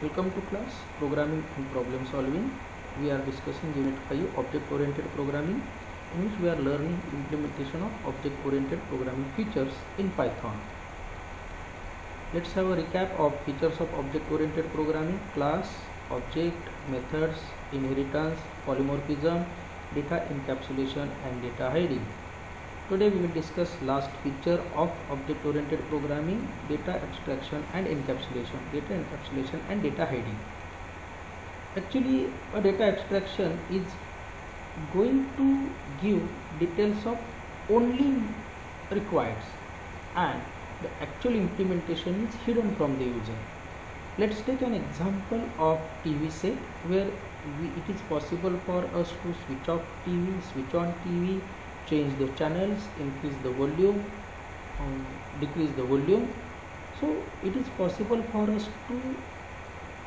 Welcome to class Programming and Problem Solving. We are discussing Unit 5 Object Oriented Programming in which we are learning implementation of object oriented programming features in Python. Let's have a recap of features of object oriented programming class, object, methods, inheritance, polymorphism, data encapsulation and data hiding. Today we will discuss last feature of object oriented programming data abstraction and encapsulation data encapsulation and data hiding. Actually a data abstraction is going to give details of only required and the actual implementation is hidden from the user. Let's take an example of tv set where we, it is possible for us to switch off tv switch on tv change the channels increase the volume um, decrease the volume. So it is possible for us to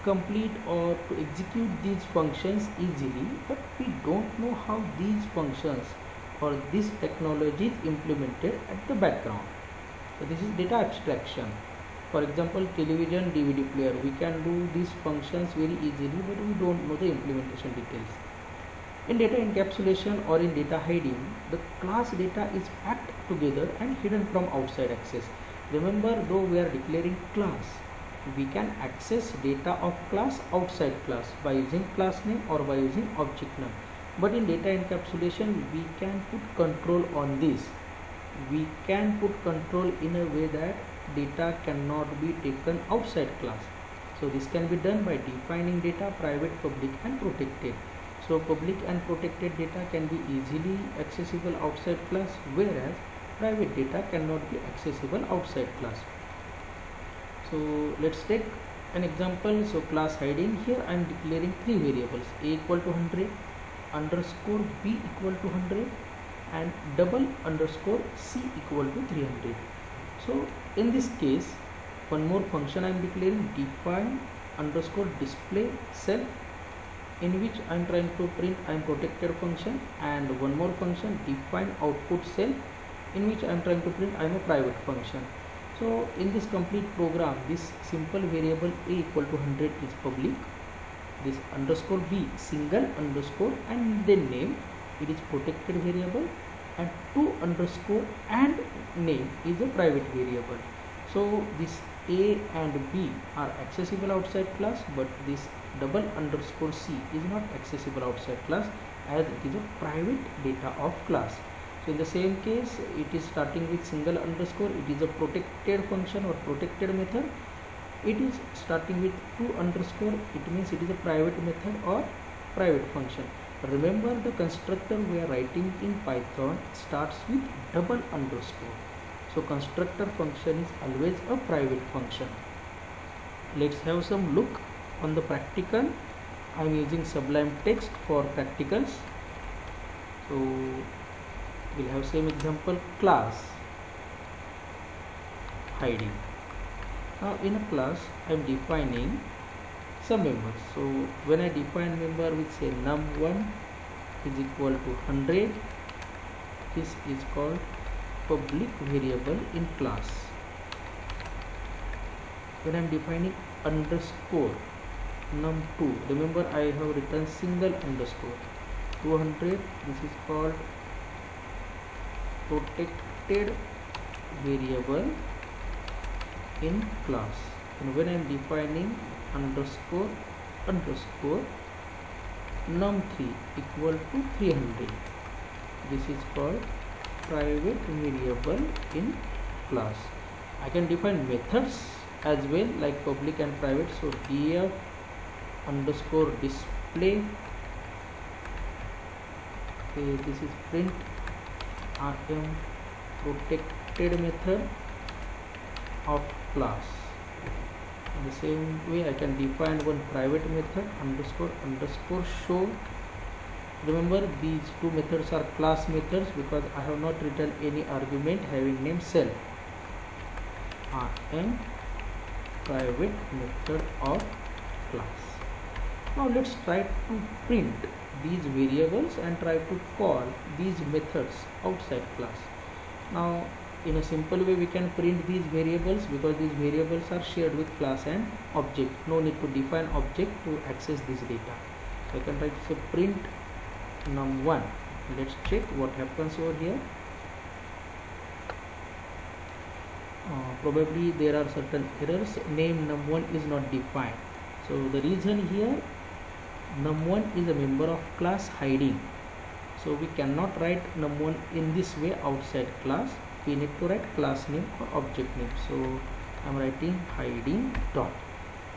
complete or to execute these functions easily but we don't know how these functions or this technology is implemented at the background. So this is data abstraction. For example television dvd player we can do these functions very easily but we don't know the implementation details in data encapsulation or in data hiding, the class data is packed together and hidden from outside access. Remember though we are declaring class, we can access data of class outside class by using class name or by using object name. But in data encapsulation, we can put control on this. We can put control in a way that data cannot be taken outside class. So this can be done by defining data private, public and protected so public and protected data can be easily accessible outside class whereas private data cannot be accessible outside class. So let's take an example. So class hiding here i am declaring three variables a equal to 100 underscore b equal to 100 and double underscore c equal to 300 so in this case one more function i am declaring define underscore display self in which I am trying to print I am protected function and one more function define output cell in which I am trying to print I am a private function. So in this complete program this simple variable a equal to 100 is public this underscore b single underscore and then name it is protected variable and two underscore and name is a private variable. So this a and b are accessible outside class but this double underscore c is not accessible outside class as it is a private data of class. So in the same case it is starting with single underscore it is a protected function or protected method. It is starting with two underscore it means it is a private method or private function. Remember the constructor we are writing in python starts with double underscore. So constructor function is always a private function. Let's have some look on the practical I am using sublime text for practicals. So we'll have same example class. Hiding. Now in a class I am defining some members. So when I define member with say num1 is equal to 100 this is called public variable in class. When I am defining underscore num2 remember I have written single underscore. 200 this is called protected variable in class. And when I am defining underscore underscore num3 equal to 300 this is called private variable in class. I can define methods as well like public and private. So def underscore display. Okay this is print rm protected method of class. In the same way i can define one private method underscore underscore show. Remember these two methods are class methods because i have not written any argument having name self rm private method of class now let's try to print these variables and try to call these methods outside class. Now in a simple way we can print these variables because these variables are shared with class and object. No need to define object to access this data. So I can write say print num1 let's check what happens over here. Uh, probably there are certain errors. Name num1 is not defined. So the reason here num1 is a member of class hiding. So we cannot write num1 in this way outside class. We need to write class name or object name. So i'm writing hiding dot.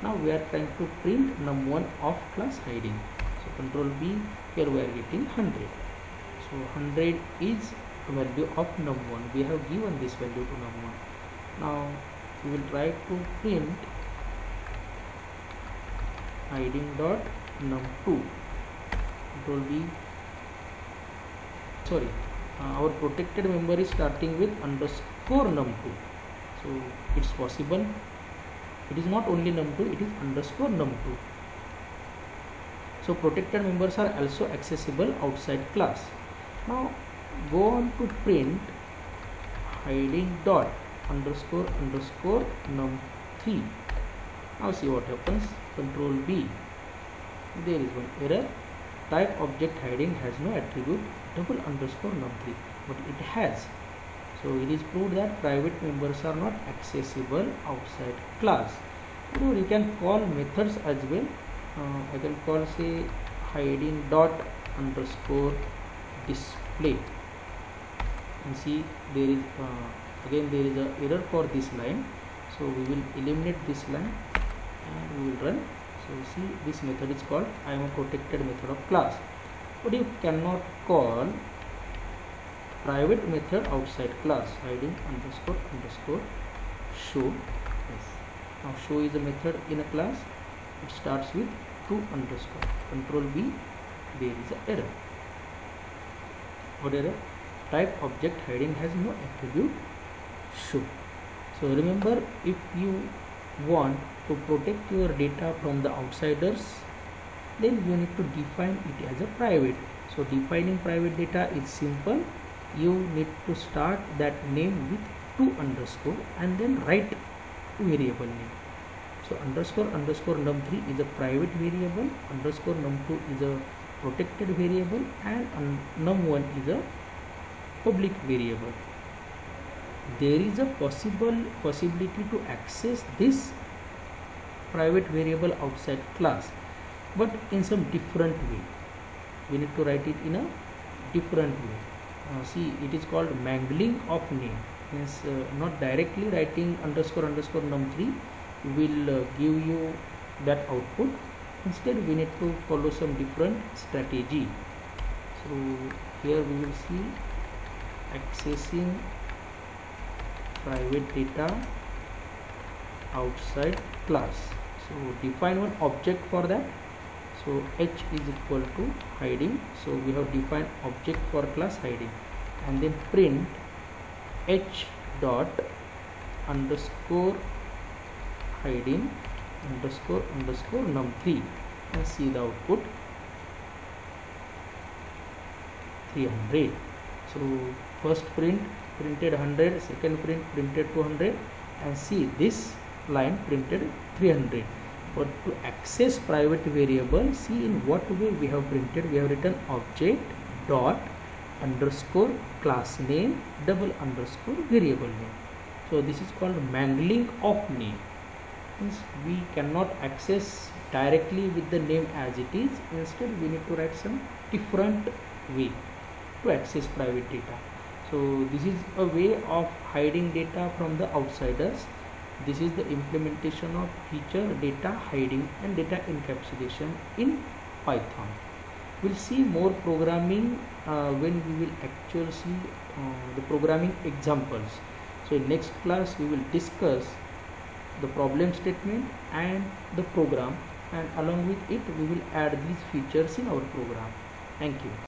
Now we are trying to print num1 of class hiding. So control b here we are getting 100 so 100 is value of num1 we have given this value to num1 now we will try to print hiding dot num2 control b sorry uh, our protected member is starting with underscore num2 so it's possible. It is not only num2 it is underscore num2 so protected members are also accessible outside class. Now go on to print hiding dot underscore underscore num3 now see what happens. Control b there is one error. Type object hiding has no attribute. Double underscore num3 but it has. So it is proved that private members are not accessible outside class. Or you can call methods as well. Uh, I can call say hiding dot underscore display. And see there is uh, again there is a error for this line. So we will eliminate this line and we will run so you see this method is called I am a protected method of class. But you cannot call private method outside class. Hiding underscore underscore show yes now show is a method in a class. It starts with true underscore. Control b there is a error. What error? Type object hiding has no attribute show. So remember if you want to protect your data from the outsiders then you need to define it as a private. So defining private data is simple. You need to start that name with two underscore and then write variable name. So underscore underscore num3 is a private variable underscore num2 is a protected variable and um, num1 is a public variable there is a possible possibility to access this private variable outside class but in some different way. We need to write it in a different way. Uh, see it is called mangling of name. Means uh, not directly writing underscore underscore num3 will uh, give you that output. Instead we need to follow some different strategy. So here we will see accessing private data outside class. So define one object for that. So h is equal to hiding. So we have defined object for class hiding. And then print h dot underscore hiding underscore underscore num3 and see the output 300 so first print printed 100 second print printed 200 and see this line printed 300 but to access private variable see in what way we have printed. We have written object dot underscore class name double underscore variable name. So this is called mangling of name. Means we cannot access directly with the name as it is. Instead we need to write some different way to access private data so this is a way of hiding data from the outsiders. This is the implementation of feature data hiding and data encapsulation in python. We'll see more programming uh, when we will actually see uh, the programming examples. So in next class we will discuss the problem statement and the program and along with it we will add these features in our program. Thank you